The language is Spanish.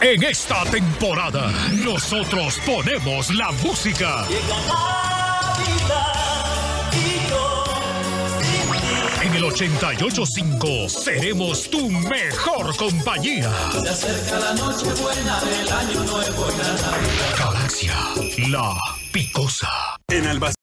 En esta temporada, nosotros ponemos la música. En el 88.5 seremos tu mejor compañía. Se acerca la noche buena, el año nuevo la Galaxia, la picosa. En Albacete.